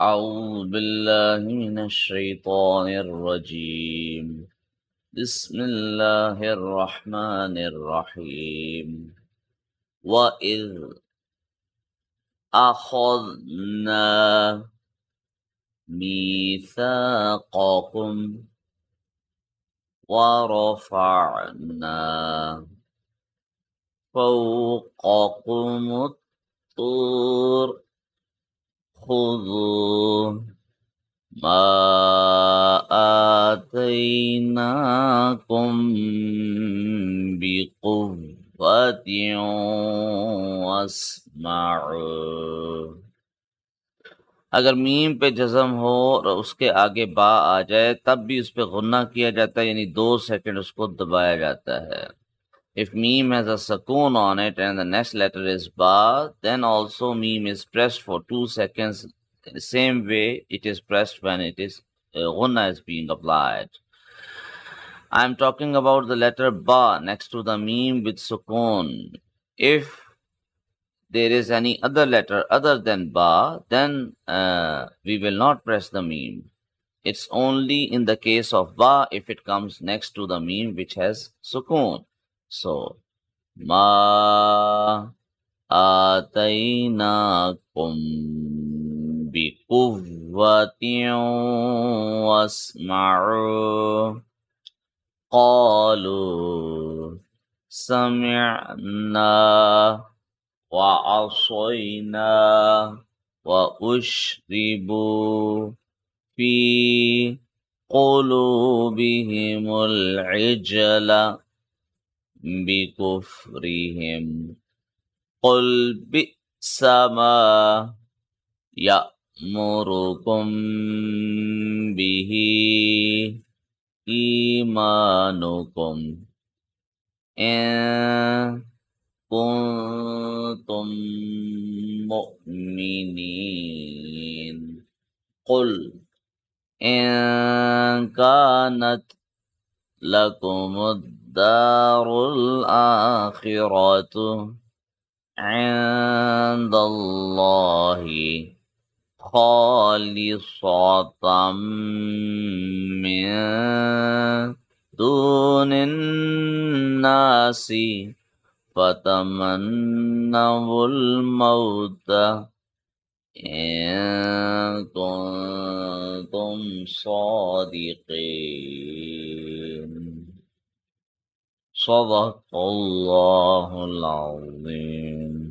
أعوذ بالله من الشيطان الرجيم. بسم الله الرحمن الرحيم. وإذ أخذنا ميثاقكم ورفعنا فوقكم الطور خذوا ما آتيناكم بقوة واسمعوا۔ اگر میم پہ جزم ہو اور اس کے آگے با آ جائے، تب بھی اس پہ غنہ کیا جاتا ہے یعنی دو سیکنڈ اس کو دبایا جاتا ہے۔ If meem has a sukoon on it and the next letter is ba, then also meem is pressed for two seconds the same way it is pressed when it is uh, is being applied. I'm talking about the letter ba next to the meme with sukoon. If there is any other letter other than ba, then uh, we will not press the meme. It's only in the case of ba if it comes next to the meme which has sukoon. So, ma آتيناكم بقوة واسمعوا قالوا سمعنا وعصينا وأشربوا في قلوبهم العجل بكفرهم. قل بئس ما يأمركم به إيمانكم. إن كنتم مؤمنين. قل إن كانت لكم الدار الآخرة عند الله خالصة من دون الناس فتمنوا الموت إن كنتم صادقين. صدق الله العظيم.